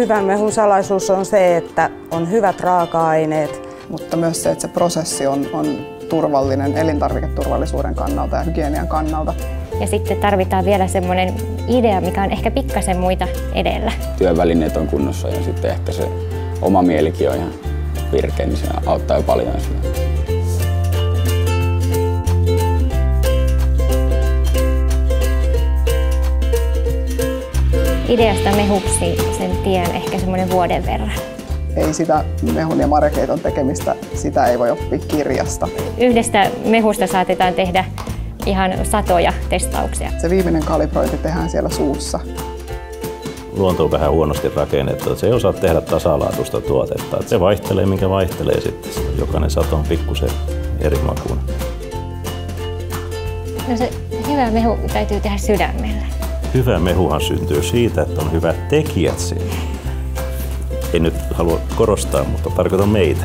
Hyvän mehun salaisuus on se, että on hyvät raaka-aineet. Mutta myös se, että se prosessi on, on turvallinen elintarviketurvallisuuden kannalta ja hygienian kannalta. Ja sitten tarvitaan vielä semmoinen idea, mikä on ehkä pikkasen muita edellä. Työvälineet on kunnossa ja sitten ehkä se oma mielikin on ihan virkeä, niin se auttaa jo paljon sitä. Ideasta mehuksi sen tien ehkä semmoinen vuoden verran. Ei sitä mehun ja marekeiton tekemistä, sitä ei voi oppia kirjasta. Yhdestä mehusta saatetaan tehdä ihan satoja testauksia. Se viimeinen kalibrointi tehdään siellä suussa. Luonto on vähän huonosti rakennettu, se ei osaa tehdä tasalaatuista tuotetta. Se vaihtelee, minkä vaihtelee sitten. Jokainen sato on pikkusen eri makuun. No se hyvä mehu täytyy tehdä sydämellä. Hyvä mehuhan syntyy siitä, että on hyvät tekijät siinä. En nyt halua korostaa, mutta tarkoitan meitä.